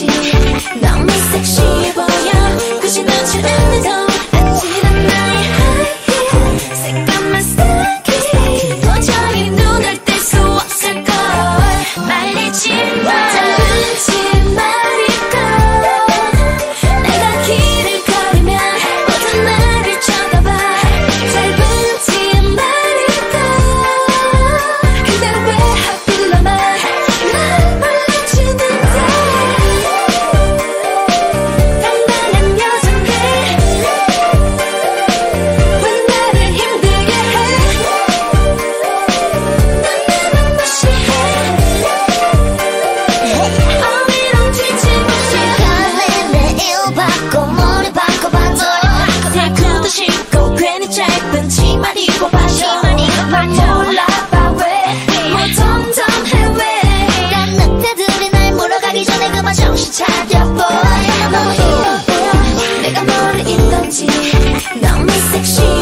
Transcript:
you 한마디 이거 봐줘 난 몰라봐 왜뭐 정정해 왜난 늑대들이 날 물어가기 전에 그만 정신 차려 boy 내가 뭐를 입던지. 너무 섹시